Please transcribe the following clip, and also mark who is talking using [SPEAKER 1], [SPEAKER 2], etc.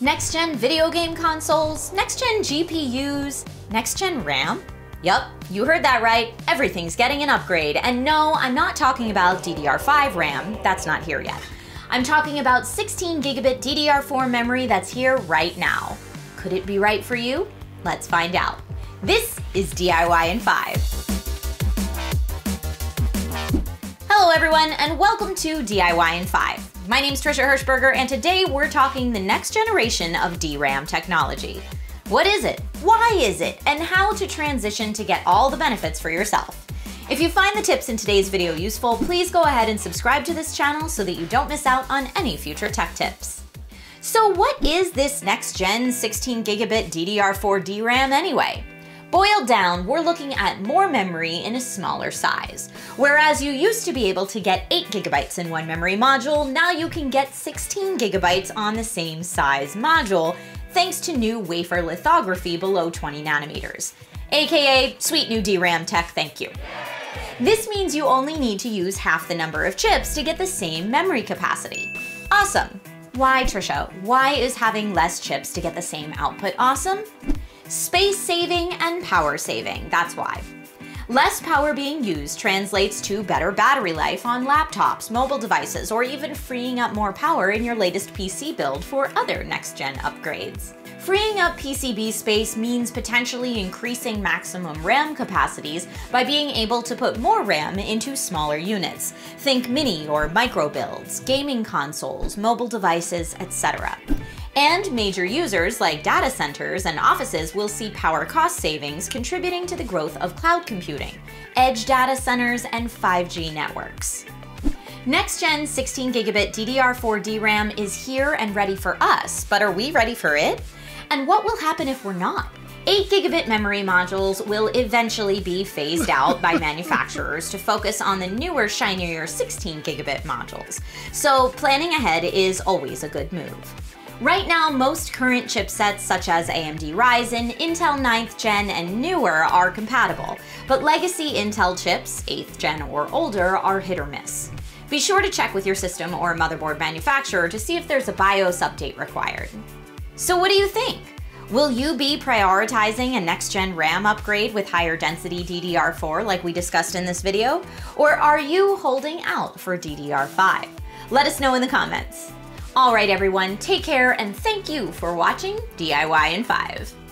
[SPEAKER 1] Next gen video game consoles, next gen GPUs, next gen RAM? Yup, you heard that right. Everything's getting an upgrade. And no, I'm not talking about DDR5 RAM, that's not here yet. I'm talking about 16 gigabit DDR4 memory that's here right now. Could it be right for you? Let's find out. This is DIY in 5. Hello everyone, and welcome to DIY in 5. My name is Trisha Hershberger, and today we're talking the next generation of DRAM technology. What is it? Why is it? And how to transition to get all the benefits for yourself. If you find the tips in today's video useful, please go ahead and subscribe to this channel so that you don't miss out on any future tech tips. So what is this next gen 16 gigabit DDR4 DRAM anyway? Boiled down, we're looking at more memory in a smaller size. Whereas you used to be able to get 8 gigabytes in one memory module, now you can get 16 gigabytes on the same size module, thanks to new wafer lithography below 20 nanometers. AKA, sweet new DRAM tech, thank you. This means you only need to use half the number of chips to get the same memory capacity. Awesome! Why, Trisha? Why is having less chips to get the same output awesome? Space saving and power saving, that's why. Less power being used translates to better battery life on laptops, mobile devices, or even freeing up more power in your latest PC build for other next-gen upgrades. Freeing up PCB space means potentially increasing maximum RAM capacities by being able to put more RAM into smaller units. Think mini or micro builds, gaming consoles, mobile devices, etc. And major users like data centers and offices will see power cost savings contributing to the growth of cloud computing, edge data centers, and 5G networks. Next gen 16 gigabit DDR4 DRAM is here and ready for us, but are we ready for it? And what will happen if we're not? 8 gigabit memory modules will eventually be phased out by manufacturers to focus on the newer, shinier 16 gigabit modules. So planning ahead is always a good move. Right now, most current chipsets such as AMD Ryzen, Intel 9th Gen, and newer are compatible, but legacy Intel chips, 8th Gen or older, are hit or miss. Be sure to check with your system or motherboard manufacturer to see if there's a BIOS update required. So what do you think? Will you be prioritizing a next-gen RAM upgrade with higher density DDR4 like we discussed in this video? Or are you holding out for DDR5? Let us know in the comments. All right, everyone, take care and thank you for watching DIY in 5.